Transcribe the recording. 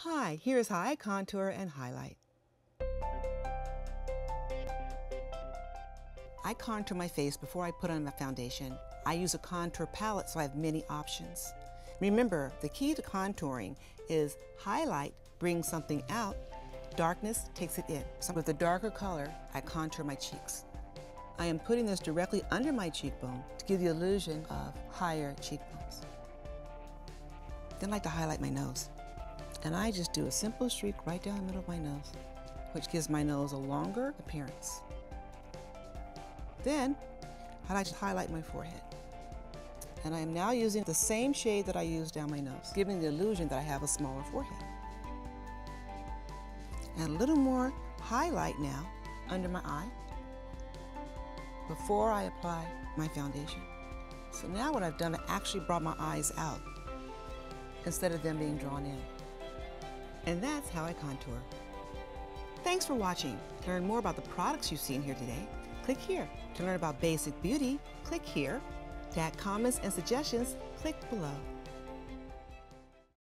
Hi, here's how I contour and highlight. I contour my face before I put on my foundation. I use a contour palette so I have many options. Remember, the key to contouring is highlight brings something out, darkness takes it in. So with a darker color, I contour my cheeks. I am putting this directly under my cheekbone to give the illusion of higher cheekbones. Then I like to highlight my nose. And I just do a simple streak right down the middle of my nose, which gives my nose a longer appearance. Then I like to highlight my forehead. And I am now using the same shade that I used down my nose, giving the illusion that I have a smaller forehead. And a little more highlight now under my eye before I apply my foundation. So now what I've done, I actually brought my eyes out instead of them being drawn in. And that's how I contour. Thanks for watching. To learn more about the products you've seen here today, click here. To learn about basic beauty, click here. To add comments and suggestions, click below.